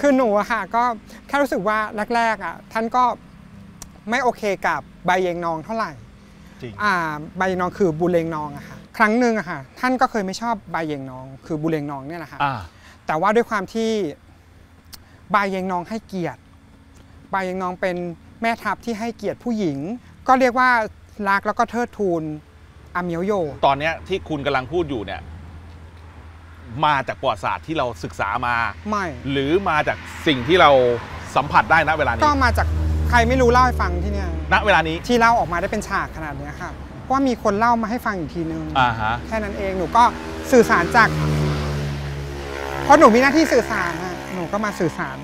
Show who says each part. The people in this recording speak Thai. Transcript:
Speaker 1: คือหนูอะค่ะก็แค่รู้สึกว่าแรกๆอะท่านก็ไม่โอเคกับใบเยงนองเท่าไหร่
Speaker 2: จริง
Speaker 1: อ่าใบเยงนองคือบุเรงนองอะค่ะครั้งหนึ่งอะค่ะท่านก็เคยไม่ชอบใบเยงนอง คือบุเรงนองเนี่ยแหละค่ะ
Speaker 2: อ่า
Speaker 1: แต่ว่าด้วยความที่บายเยงนองให้เกียรติบายเยงนองเป็นแม่ทัพที่ให้เกียรติผู้หญิง ก็เรียกว่ารักแล้วก็เทิดทูนอาเมียวโย
Speaker 2: ตอนเนี้ยที่คุณกำลังพูดอยู่เนี่ย มาจากประวัติศาสตร์ที่เราศึกษามา
Speaker 1: ไม่
Speaker 2: หรือมาจากสิ่งที่เราสัมผัสได้ณเวลานี้
Speaker 1: ก็มาจากใครไม่รู้เล่าให้ฟังที่เนี่ย
Speaker 2: ณเวลานี้
Speaker 1: ที่เล่าออกมาได้เป็นฉากขนาดเนี้ยค่ะเพราะว่ามีคนเล่ามาให้ฟังอีกทีนึง
Speaker 2: อ่าฮะ
Speaker 1: แค่นั้นเองหนูก็สื่อสารจากเพราะหนูมีหน้าที่สื่อสารอะหนูก็มาสื่อสาร